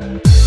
Bye.